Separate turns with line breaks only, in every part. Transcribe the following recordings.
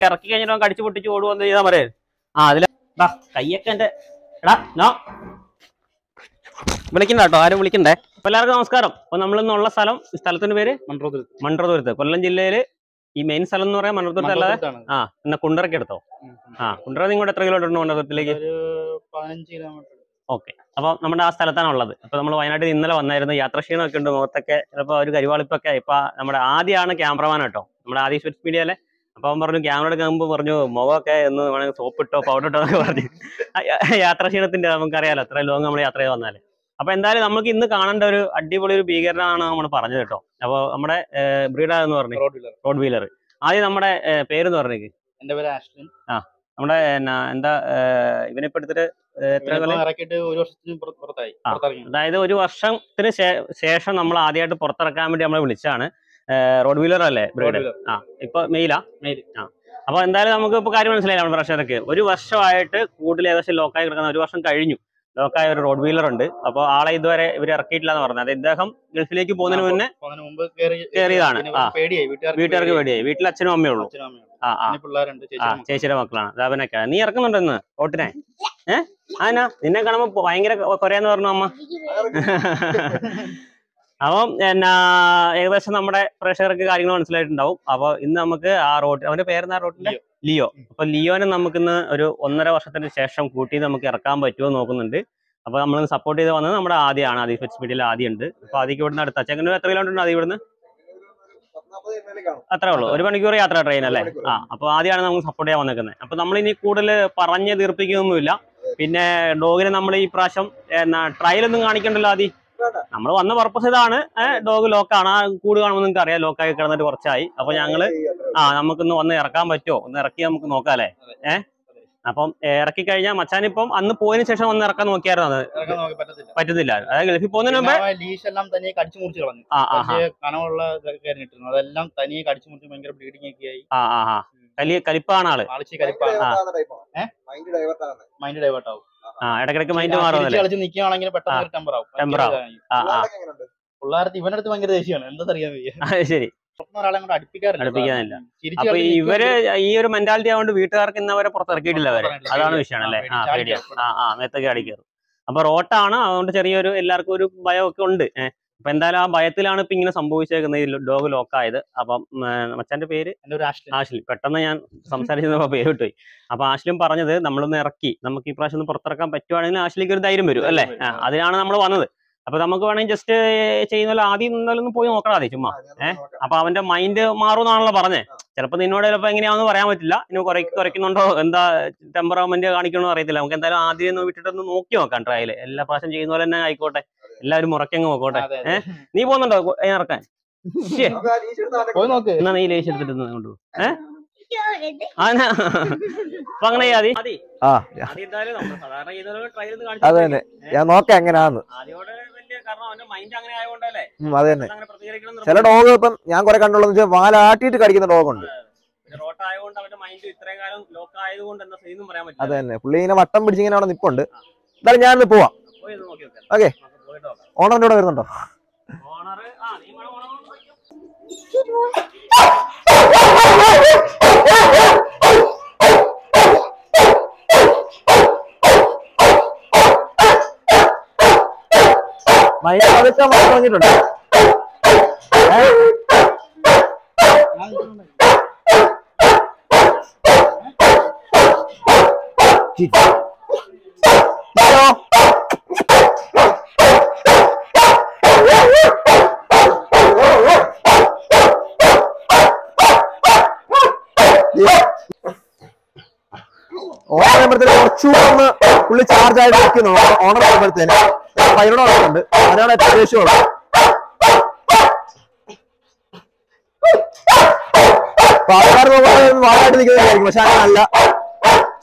ഇറക്കി കഴിഞ്ഞിട്ട് കടിച്ചു പൊട്ടിച്ച് ഓടുവന്ന് ചെയ്താൽ മതി ആ അതില കയ്യൊക്കെ എന്റെ എടാ നോ. വിളിക്കണ്ട കേട്ടോ ആരും വിളിക്കണ്ടേ. അപ്പൊ എല്ലാവർക്കും നമസ്കാരം. അപ്പൊ നമ്മൾ ഇന്നുള്ള സ്ഥലം സ്ഥലത്തിന്റെ പേര്
മൺട്രോതുരുത്ത്.
മൺട്രതുരുത്ത് കൊല്ലം ജില്ലയിൽ ഈ മെയിൻ സ്ഥലം എന്ന് പറയാൻ മണ്ണപുരത്ത് അല്ലാതെ ആ എന്നാ കുണ്ടറയ്ക്ക് എടുത്തോ. ആ കുണ്ടറ നിങ്ങളുടെ എത്ര കിലോമീറ്റർ ഉണ്ട്
മണ്ണപുരത്തിലേക്ക്
ഓക്കെ. അപ്പൊ നമ്മുടെ ആ സ്ഥലത്താണ് ഉള്ളത്. അപ്പൊ നമ്മൾ വയനാട്ടിൽ ഇന്നലെ വന്നായിരുന്നു. യാത്ര ക്ഷീണമൊക്കെ ഉണ്ട്. മുഖത്തൊക്കെ ചിലപ്പോൾ ഒരു കരിവാളിപ്പൊക്കെ. ഇപ്പൊ നമ്മുടെ ആദ്യമാണ് ക്യാമറമാൻ കേട്ടോ. നമ്മുടെ ആദ്യ സ്വീറ്റ് മീഡിയയിലെ അപ്പൊ അവൻ പറഞ്ഞു ക്യാമറ എടുക്കുമ്പോൾ പറഞ്ഞു മുഖമൊക്കെ എന്ന് വേണമെങ്കിൽ സോപ്പ് ഇട്ടോ പൗഡർ ഇട്ടോ എന്നൊക്കെ പറഞ്ഞു. ആ യാത്രാ ക്ഷീണത്തിന്റെ നമുക്കറിയാലോ അത്ര ലോങ് നമ്മൾ യാത്ര ചെയ്ത് വന്നാൽ. അപ്പൊ എന്തായാലും നമുക്ക് ഇന്ന് കാണേണ്ട ഒരു അടിപൊളി ഒരു ഭീകരനാണ് നമ്മൾ പറഞ്ഞത് കേട്ടോ. അപ്പൊ നമ്മുടെ ബ്രീഡ് എന്ന് പറഞ്ഞു.
റോഡ് വീലർ
റോഡ് വീലർ ആദ്യം നമ്മുടെ പേര് എന്ന് പറഞ്ഞേക്ക്.
എന്റെ പേര് ആഷ്ലിൻ.
നമ്മുടെ എന്താ ഇവനെ ഇപ്പൊ എടുത്തിട്ട് എത്ര
ഇവനിപ്പോ
കൊല്ലം?
ഒരു വർഷത്തിന് പുറത്ത് പുറത്തായി.
ആ. അതായത് ഒരു വർഷത്തിന് ശേഷം നമ്മൾ ആദ്യമായിട്ട് പുറത്തിറക്കാൻ വേണ്ടി നമ്മളെ വിളിച്ചാണ് റോഡ് വീലർ അല്ലേ ബ്രേഡ് ആ ഇപ്പൊ മെയിലാ?
മെയിൽ.
ആ. അപ്പൊ എന്തായാലും നമുക്ക് ഇപ്പൊ കാര്യം മനസ്സിലായി നമ്മുടെ പ്രഷർക്ക് ഒരു വർഷമായിട്ട് കൂടുതൽ ഏകദേശം ലോക്കായി കിടക്കുന്ന ഒരു വർഷം കഴിഞ്ഞു. ലോക്കായ ഒരു റോഡ് വീലർ ഉണ്ട്. അപ്പൊ ആളെ ഇതുവരെ ഇവർ ഇറക്കിയിട്ടില്ല എന്ന് പറഞ്ഞത് ഇദ്ദേഹം ഗൾഫിലേക്ക് പോകുന്നതിന് മുന്നേ
കയറിയതാണ് വീട്ടുകാർക്ക്
പേടിയായി. വീട്ടിൽ അച്ഛനും അമ്മയേ ഉള്ളൂ. ആ ചേച്ചിയുടെ മക്കളാണ്. ദാപനൊക്കെ നീ ഇറക്കുന്നുണ്ടോ ഇന്ന് ഓട്ടിനെ ഏഹ് ആനാ നിന്നെ കാണുമ്പോ ഭയങ്കര കൊറയാന്ന് പറഞ്ഞു അമ്മ. അപ്പം എന്നാ ഏകദേശം നമ്മുടെ പ്രേക്ഷകർക്ക് കാര്യങ്ങൾ മനസ്സിലായിട്ടുണ്ടാവും. അപ്പൊ ഇന്ന് നമുക്ക് ആ റോഡ് അവന്റെ പേരെന്താ റോഡിന്റെ
ലിയോ.
അപ്പൊ ലിയോനെ നമുക്കിന്ന് ഒരു ഒന്നര വർഷത്തിന് ശേഷം കൂട്ടി നമുക്ക് ഇറക്കാൻ പറ്റുമോ നോക്കുന്നുണ്ട്. അപ്പൊ നമ്മൾ സപ്പോർട്ട് ചെയ്ത് വന്നത് നമ്മുടെ ആദ്യമാണ് ആദ്യ മീഡിയയിൽ ആദ്യം ഉണ്ട് അപ്പൊ ആദ്യം ഇവിടുന്ന് അടുത്ത ചെങ്ങന്നൂർ എത്ര കിലോമീറ്റർ ഉണ്ട് ആദ്യം ഇവിടുന്ന്? അത്രേ ഉള്ളൂ. ഒരു മണിക്കൂർ യാത്ര ട്രെയിൻ അല്ലേ? ആ അപ്പൊ ആദ്യമാണ് നമുക്ക് സപ്പോർട്ട് ചെയ്യാൻ വന്നിരിക്കുന്നത് അപ്പൊ നമ്മൾ ഇനി കൂടുതൽ പറഞ്ഞ് തീർപ്പിക്കുന്നൊന്നുമില്ല. പിന്നെ ഡോഗിനെ നമ്മൾ ഈ പ്രാവശ്യം എന്നാ ട്രയൽ ഒന്നും കാണിക്കണ്ടല്ലോ ആദ്യം നമ്മൾ വന്ന പർപ്പസ് ഇതാണ്. ഡോഗ് ലോക്കാണ് ആ കൂട് കാണുമ്പോൾ നിങ്ങൾക്ക് അറിയാം ലോക്കായി കിടന്നിട്ട് കുറച്ചായി. അപ്പൊ ഞങ്ങൾ ആ നമുക്കൊന്ന് വന്ന് ഇറക്കാൻ പറ്റുമോ ഒന്ന് ഇറക്കി നമുക്ക് നോക്കാം അല്ലേ? ഏഹ് അപ്പം ഇറക്കി കഴിഞ്ഞാൽ മച്ചാനിപ്പം അന്ന് പോയതിനു ശേഷം വന്ന് ഇറക്കാൻ നോക്കിയായിരുന്നു അത്?
ഇറക്കാൻ നോക്കി പറ്റത്തില്ല.
അതായത് ഗൾഫിൽ പോകുന്നതിന് മുമ്പേ
ലീഷ് എല്ലാം തനിയെ കടിച്ചു മുറിച്ച് കളഞ്ഞു. കനമുള്ള അതെല്ലാം തനിയെ കടിച്ചു മുറിച്ച് ഭയങ്കര ബ്ലീഡിംഗ് ഒക്കെ ആയി.
ആ ആ ആ. കലി കലിപ്പാണ്
ആൾ. കലിപ്പാണ്. മൈൻഡ് ഡൈവേർട്ട് ആവും.
ആ ഇടക്കിടക്ക് മൈൻഡ്
നിൽക്കുകയാണെങ്കിൽ പെട്ടെന്ന് ടെമ്പർ ആവും.
ആവും.
പിള്ളേർക്ക് ഭയങ്കര ദേഷ്യമാണ് എന്താ അറിയാൻ വയ്യ.
അത് ശരി.
അടുപ്പിക്കാറില്ല
അപ്പൊ
ഇവർ
ഈ ഒരു മെന്റാലിറ്റി ആയതുകൊണ്ട് വീട്ടുകാർക്ക് ഇന്ന് അവരെ പുറത്തിറക്കിയിട്ടില്ല അവരെ. അതാണ്. വിഷയമാണ് അല്ലേ?
ആ,
ആ ആ ആ മേത്തൊക്കെ അടിക്കാറ്. അപ്പൊ റോട്ടാണ്. അതുകൊണ്ട് ചെറിയൊരു എല്ലാവർക്കും ഒരു ഭയമൊക്കെ ഉണ്ട്. ഏഹ് അപ്പൊ എന്തായാലും ആ ഭയത്തിലാണ് ഇപ്പൊ ഇങ്ങനെ സംഭവിച്ചേക്കുന്നത്. ഈ ഡോഗ് ലോക്കായത്. അപ്പം മച്ചാന്റെ പേര്? ആശ്ലി. പെട്ടെന്ന് ഞാൻ സംസാരിച്ചപ്പോ പേര് വിട്ടുപോയി അപ്പൊ ആശ്ലിയും പറഞ്ഞത് നമ്മളൊന്ന് ഇറക്കി. നമുക്ക് ഈ പ്രാവശ്യം ഒന്ന് പുറത്തിറക്കാൻ പറ്റുവാണെങ്കിൽ ആശ്ലിക്ക് ഒരു ധൈര്യം വരും. അല്ലേ അതിനാണ് നമ്മൾ വന്നത്. അപ്പൊ നമുക്ക് വേണമെങ്കിൽ ജസ്റ്റ് ചെയ്യുന്ന ആദ്യം എന്തായാലും പോയി നോക്കണം ചുമ്മാ. ചുമ്മാ അപ്പൊ അവന്റെ മൈൻഡ് മാറുമെന്നാണല്ലോ പറഞ്ഞേ. ചിലപ്പോ നിന്നോട് ചിലപ്പോ എങ്ങനെയാണെന്ന് പറയാൻ പറ്റില്ല. ഇനി കുറെ കുറയ്ക്കുന്നുണ്ടോ? എന്താ ടെമ്പറമെന്റ് കാണിക്കണോ അറിയത്തില്ല. നമുക്ക് എന്തായാലും ആദ്യം ഒന്ന് വിട്ടിട്ടൊന്ന് നോക്കി നോക്കാം ട്രയൽ എല്ലാ പ്രാവശ്യം ചെയ്യുന്ന പോലെ തന്നെ ആയിക്കോട്ടെ. എല്ലാവരും മുറക്കങ്ങ് നോക്കോട്ടെ
ഏഹ്
നീ പോകുന്നുണ്ടോ? ഇറക്കാൻ. ശ്ശേ,
പോയി നോക്ക്.
എന്നാ നീ ലേശം എടുത്തിട്ട് കൊണ്ടു ഏഹ്
അത് ഞാൻ നോക്കാം എങ്ങനെയാന്ന് അത് തന്നെ. ചില ഡോഗ് ഇപ്പം ഞാൻ കുറെ കണ്ടുള്ളത് വെച്ചാൽ വാലാട്ടിയിട്ട് കടിക്കുന്ന ഡോഗുണ്ട്.
റോട്ട് ആയതുകൊണ്ട് അവന്റെ മൈൻഡ് ഇത്രയും കാലം ലോക്ക് ആയതുകൊണ്ട് എന്താ ചെയ്യുന്നു പറയാൻ
അത് തന്നെ. പുള്ളി ഇങ്ങനെ വട്ടം പിടിച്ചിങ്ങനെ അവിടെ നിപ്പുണ്ട്. എന്തായാലും ഞാനിന്ന് പോവാം.
ഓക്കെ ഒന്ന് നോക്കി നോക്കാം
Okay.
പോയിട്ട് നോക്കാം.
ഓണറിന്റെ കൂടെ വരുന്നുണ്ടോ?
ഓണർ
ഏ? ചി- ഹലോ കുറച്ചുകൂടെ ഒന്ന് പുള്ളി ചാർജ് ആയിട്ട് നിൽക്കുന്നു ഓണർ വരുമ്പോഴത്തേന് പതിനോട് വന്നിട്ടുണ്ട് അതിനാണ് ഏറ്റവും ദേഷ്യമുള്ളത് അപ്പൊ വാഴായിട്ട് നിൽക്കുന്നതായിരിക്കും പക്ഷെ അങ്ങനല്ല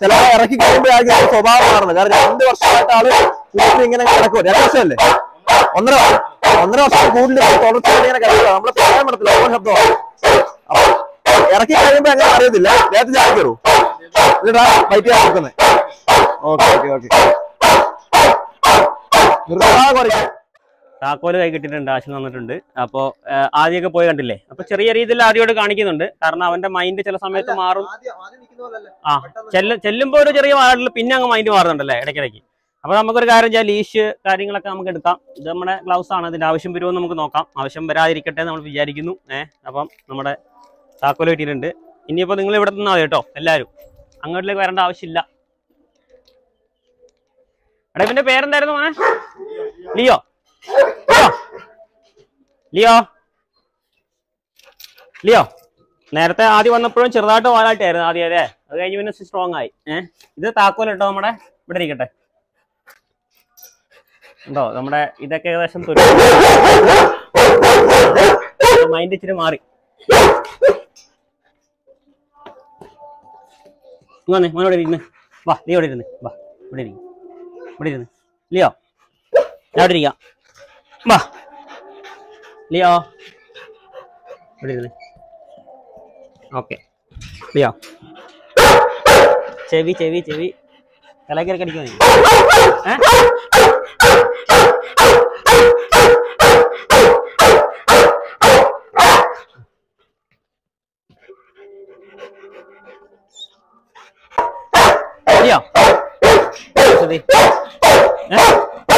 ചില ഇറക്കി കഴിയുമ്പോഴായിരിക്കും സ്വഭാവം മാറുന്നത് കാരണം രണ്ട് വർഷമായിട്ട് ആൾ കൂടുതൽ ഇങ്ങനെ കിടക്കും. രണ്ട് വർഷമല്ലേ? ഒന്നര ഒന്നര വർഷം കൂടുതൽ തുടർച്ചയായിട്ട് ഇങ്ങനെ കിടക്കുക നമ്മളെ പറയാൻ പറ്റത്തില്ല ഓരോ ശബ്ദമാണ് അപ്പൊ ഇറക്കി കഴിയുമ്പോ അങ്ങനെ അറിയത്തില്ല. നേരത്തെ ചാടി കയറൂ എന്നിട്ടാ ഫൈറ്റ് ചെയ്യാൻ നോക്കുന്നത് ഓക്കെ ഓക്കെ ഓക്കെ. കുറയ്ക്കും.
താക്കോൽ കൈ കിട്ടിയിട്ടുണ്ട് ആശം വന്നിട്ടുണ്ട് അപ്പോൾ ആദ്യമൊക്കെ പോയി കണ്ടില്ലേ? അപ്പൊ ചെറിയ രീതിയിൽ ആദ്യമായിട്ട് കാണിക്കുന്നുണ്ട്. കാരണം അവന്റെ മൈൻഡ് ചില സമയത്ത് മാറും. ആ ചെല്ല ചെല്ലുമ്പോൾ ഒരു ചെറിയ മാറില്ല പിന്നെ അങ്ങ് മൈൻഡ് മാറുന്നുണ്ടല്ലേ ഇടയ്ക്കിടയ്ക്ക്. അപ്പൊ നമുക്കൊരു കാര്യം ചെയ്യാം ലീഷ് കാര്യങ്ങളൊക്കെ നമുക്ക് എടുക്കാം. ഇത് നമ്മുടെ ഗ്ലൗസ് ആണ് ഇതിന്റെ ആവശ്യം വരുമെന്ന് നമുക്ക് നോക്കാം. ആവശ്യം വരാതിരിക്കട്ടെ നമ്മൾ വിചാരിക്കുന്നു. ഏഹ് അപ്പം നമ്മുടെ താക്കോൽ കിട്ടിയിട്ടുണ്ട്. ഇനിയിപ്പോ നിങ്ങൾ ഇവിടെ നിന്നാൽ മതി കേട്ടോ എല്ലാവരും അങ്ങോട്ടിലേക്ക് വരേണ്ട ആവശ്യമില്ല. എടാ ഇവന്റെ പേരെന്തായിരുന്നു മോനെ? ലിയോ? Leo Leo. ലിയോ നേരത്തെ ആദ്യം വന്നപ്പോഴും ചെറുതായിട്ട് വാലായിട്ടായിരുന്നു ആദ്യം അല്ലേ? അത് കഴിഞ്ഞ് പിന്നെ സ്ട്രോങ് ആയി. ഏഹ് ഇത് താക്കോൽ കേട്ടോ നമ്മുടെ? ഇവിടെ ഇരിക്കട്ടെ. ഉണ്ടോ? നമ്മുടെ ഇതൊക്കെ ഏകദേശം മൈൻഡ് ഇച്ചിരി മാറി. ഇങ്ങനെ മോനോട് ഇരുന്ന് വാ നീ ഇവിടെ ഇരുന്ന്. വാ ഇവിടെ ഇരിക്കും. ഇവിടെ ഇരുന്ന്. ലിയോ ഞാൻ ഇവിടെ ഇരിക്കാം. വാ ലിയോ ഇവിടെ ഇരുന്ന് ഓക്കെ ലിയോ ചെവി ചെവി ചെവി തലക്കറി കടിക്കോ നീ ഏ ലിയോ ശ്രുതി ഏ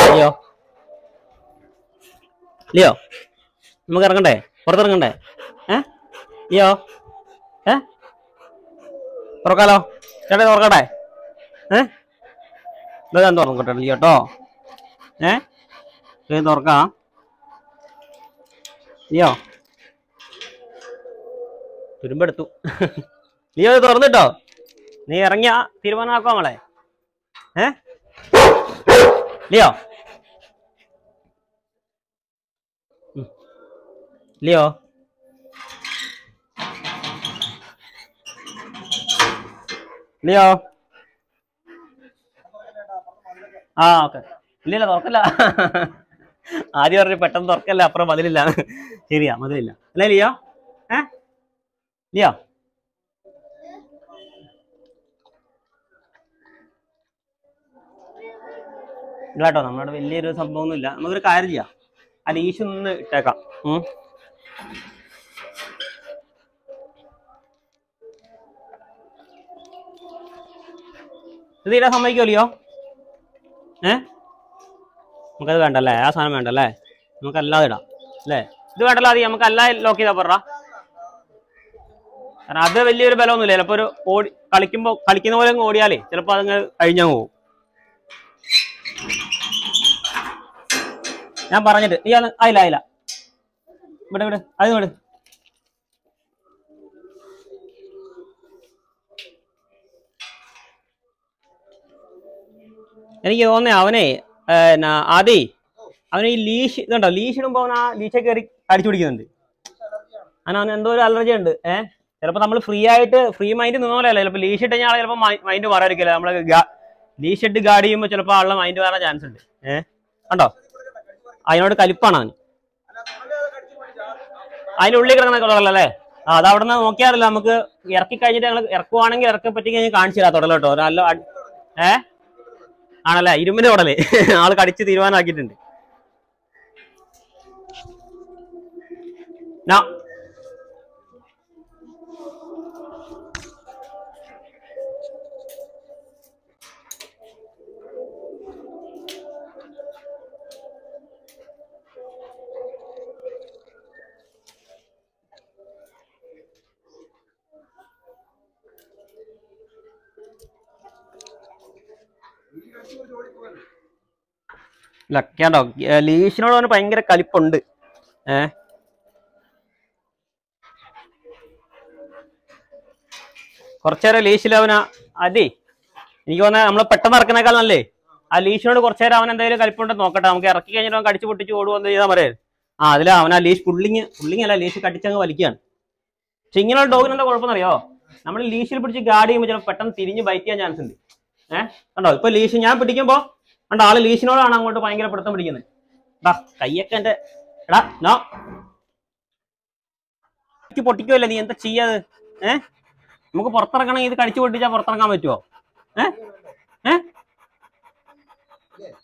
ലിയോ ലിയോ നമുക്ക് ഇറങ്ങണ്ടേ? പുറത്തിറങ്ങണ്ടേ? ഏ? ലിയോ? ഏ? തുറക്കാലോ? ചേട്ടാ തുറക്കട്ടെ? ഏ? ഇത് തുറക്കട്ടെ ലിയോ കേട്ടോ ഏ? തുറക്കാം. ലിയോ? തുരുമ്പെടുത്തു. ലിയോ തുറന്നിട്ടോ നീ ഇറങ്ങിയ തീരുമാനമാക്കോ നമ്മളെ? ഏ? ലിയോ? ലിയോ ലിയോ ആ ഓക്കെ ഇല്ലില്ല തുറക്കല്ല. ആദ്യം പറഞ്ഞു പെട്ടെന്ന് തുറക്കല്ല അപ്പുറം മതിലില്ല. ശരിയാ മതിലില്ല. അല്ലേ ലിയോ? ഏ? ലിയോ? ഇല്ല കേട്ടോ വലിയൊരു സംഭവമൊന്നുമില്ല. നമുക്കൊരു കാര്യം ചെയ്യാം. ആ ഒന്ന് ഇട്ടേക്കാം. ഇത് തീരെ സമ്മതിക്കോ ലിയോ ഏ? നമുക്കത് വേണ്ടല്ലേ? ആ സാധനം വേണ്ടല്ലേ? നമുക്ക് അല്ലാതെ ഇടാം അല്ലേ? ഇത് വേണ്ടല്ലോ അതി നമുക്ക് അല്ലാതെ ലോക്ക് ചെയ്താൽ പറ കാരണം അത് വലിയൊരു ബലമൊന്നുമില്ല ചിലപ്പോൾ ഒരു ഓടി കളിക്കുമ്പോൾ കളിക്കുന്ന പോലെ ഓടിയാലേ ചിലപ്പോൾ അതങ്ങ് കഴിഞ്ഞാൽ പോകും. ഞാൻ പറഞ്ഞിട്ട്. അന്ന് ആയില്ല ആയില്ല ഇവിടെ ഇവിടെ. അത് ഇവിടെ. എനിക്ക് തോന്നേ അവനെ ആദി അവന് ഈ ലീഷ് ഇതുണ്ടോ? ലീഷ് ഇടുമ്പോ അവൻ ആ ലീഷ കയറി അടിച്ചു പിടിക്കുന്നുണ്ട്. അവൻ അവന് എന്തോ ഒരു അലർജി ഉണ്ട് ഏഹ് ചിലപ്പോൾ നമ്മൾ ഫ്രീ ആയിട്ട് ഫ്രീ മൈൻഡ് നിന്ന പോലെയല്ല. ചിലപ്പോൾ ലീഷ് ഇട്ട് കഴിഞ്ഞാൽ ചിലപ്പോൾ മൈൻഡ് മാറാതിരിക്കില്ല നമ്മൾ ലീഷ് ഇട്ട് ഗാർഡ് ചെയ്യുമ്പോൾ ചിലപ്പോൾ ആളുടെ മൈൻഡ് മാറാൻ ചാൻസ് ഉണ്ട് ഏഹ് കണ്ടോ? അതിനോട് കലിപ്പാണ് അവന്. അതിന്റെ ഉള്ളിൽ കിടക്കുന്ന കളറല്ലേ ആ അത് അവിടെ നിന്ന് നോക്കിയാറില്ല നമുക്ക് ഇറക്കി കഴിഞ്ഞിട്ട് ഞങ്ങൾ ഇറക്കുവാണെങ്കിൽ ഇറക്കി പറ്റി കഴിഞ്ഞാൽ കാണിച്ചു തരാം തുടല കേട്ടോ. നല്ല ഏ? ആണല്ലേ? ഇരുമ്പിന്റെ തുടൽ. ആൾ കടിച്ച് തീരുമാനമാക്കിയിട്ടുണ്ട്. ലക്കാണ്ടോ ലീഷിനോട് അവന് ഭയങ്കര കലിപ്പുണ്ട്. ഏ? കുറച്ചേരം അവന അതി എനിക്ക് തോന്നുന്നത് നമ്മൾ പെട്ടെന്ന് ഇറക്കുന്നേക്കാൾ നല്ലേ? ആ ലീഷിനോട് കുറച്ചേരം അവൻ എന്തെങ്കിലും കലിപ്പുണ്ടെന്ന് നോക്കട്ടെ. നമുക്ക് ഇറക്കി കഴിഞ്ഞിട്ട് അവൻ കടിച്ചു പൊട്ടിച്ച് ഓടുവന്ന് ചെയ്താൽ പറയാ ആ അതിൽ അവൻ ആ ലീഷ് പുള്ളിങ് പുള്ളിങ് അല്ല ലീഷ് കടിച്ചങ്ങ് വലിക്കുകയാണ് പക്ഷെ ഇങ്ങനെയുള്ള ഡോഗിന് എന്താ കുഴപ്പമെന്നറിയോ? നമ്മൾ ലീഷിൽ പിടിച്ച് ഗാർഡ് ചെയ്യുമ്പോൾ ചിലപ്പോൾ പെട്ടെന്ന് തിരിഞ്ഞ് ബൈറ്റ് ചെയ്യാൻ ചാൻസ് ഉണ്ട്. ഏഹ് കണ്ടോ? ഇപ്പൊ ലീഷ് ഞാൻ പിടിക്കുമ്പോ കണ്ടോ ആൾ ലീശിനോടാണ് അങ്ങോട്ട് ഭയങ്കര പിടുത്തം പിടിക്കുന്നത് കയ്യൊക്കെ എന്റെ എടാ നോ. പൊട്ടിക്കുമല്ലേ നീ എന്താ ചെയ്യാത് ഏ? നമുക്ക് പുറത്തിറങ്ങണമെങ്കിൽ ഇത് കടിച്ചു പൊട്ടിച്ചാൽ പുറത്തിറങ്ങാൻ പറ്റുമോ ഏ? ഏ?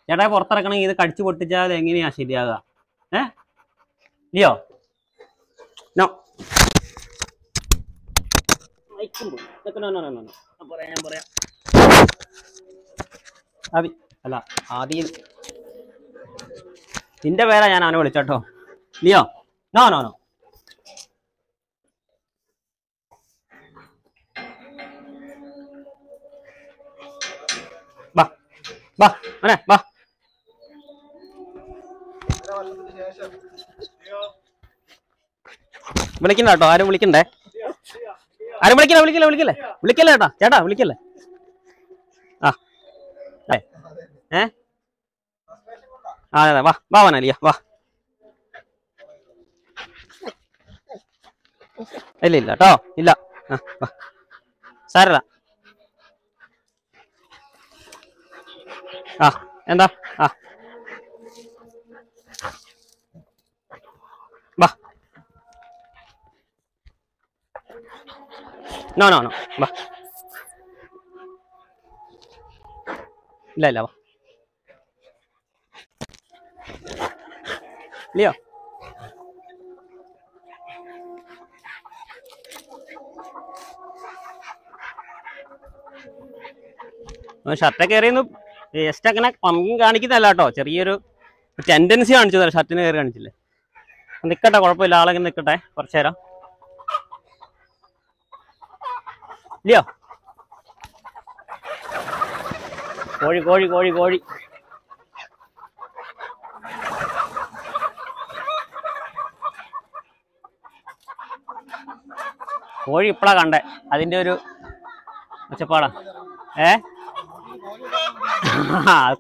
ചേട്ടാ പുറത്തിറക്കണമെങ്കിൽ ഇത് കടിച്ചു പൊട്ടിച്ചാൽ എങ്ങനെയാ ശരിയാകുക ഏ? ഇല്ലയോ? നോ. പറയാം പറയാം. ആദി അല്ല ആദ്യം നിന്റെ പേരാ ഞാൻ അവനെ വിളിച്ചോട്ടോ. ലിയോ? നോ നോ നോ വാ വിളിക്കണ്ട കേട്ടോ ആരും വിളിക്കണ്ടേ? ആരും വിളിക്കില്ല വിളിക്കില്ല വിളിക്കില്ലേ? വിളിക്കല്ലേ ചേട്ടാ ചേട്ടാ വിളിക്കല്ലേ ആ ഏ ഏ? അതെ അതെ വാ വാ വനാലിയ വാ. ഇല്ല ഇല്ല കേട്ടോ ഇല്ല. സാരല്ല. ആ എന്താ? ആ. വാ. നോ നോ നോ വാ. ഇല്ല ഇല്ല വാ. ലിയോ ഷർട്ട് കയറിയൊന്ന് ജസ്റ്റ് അങ്ങനെ പമ്പിങ് കാണിക്കുന്നതല്ല കേട്ടോ. ചെറിയൊരു ടെൻഡൻസി കാണിച്ചതല്ല ഷർട്ടിന് കയറി കാണിച്ചില്ലേ? നിക്കട്ടെ കുഴപ്പമില്ല. ആളെങ്ങനെ നിക്കട്ടെ. കുറച്ചു നേരം. ഇല്ലയോ കോഴി കോഴി കോഴി കോഴി. കോഴി ഇപ്പളാ കണ്ടേ. അതിന്റെ ഒരു ഒച്ചപ്പാടാ. ഏ?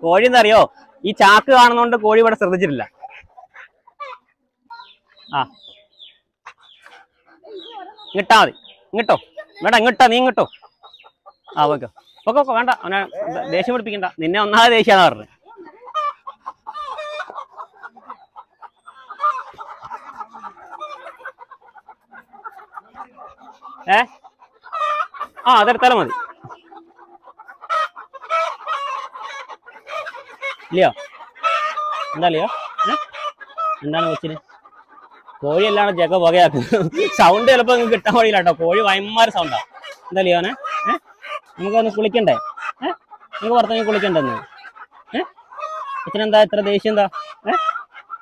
കോഴി എന്നറിയോ? ഈ ചാക്ക് കാണുന്നോണ്ട് കോഴി ഇവിടെ ശ്രദ്ധിച്ചിട്ടില്ല. ആ. ഇങ്ങിട്ടാ മതി. ഇങ്ങട്ടോ. വേണ്ട ഇങ്ങട്ടോ നീ ഇങ്ങട്ടോ. ആ ഓക്കെ ഓക്കെ വേണ്ട. അവനെ ദേഷ്യം പിടിപ്പിക്കണ്ട. നിന്നെ ഒന്നാമത് ദേഷ്യാന്ന് പറഞ്ഞത് ഏ? ആ അതെടുത്താലും മതി. ഇല്ലയോ? എന്താ ലിയോ? ഏ? എന്താണ് കൊച്ചിന്? കോഴി എല്ലാം ജഗ വകയാക്കുന്നത് സൗണ്ട് ചിലപ്പോ നിങ്ങൾക്ക് കിട്ടാൻ വഴിയില്ല കേട്ടോ. കോഴി ഭയങ്കര സൗണ്ടാ എന്താ ലിയോനെ നമുക്കൊന്ന് കുളിക്കണ്ടേ? ഏഹ് നിങ്ങൾക്ക് പുറത്തേക്ക് കുളിക്കണ്ടെന്ന് ഏഹ് കൊച്ചിനെന്താ ഇത്ര ദേഷ്യം എന്താ? ഏഹ്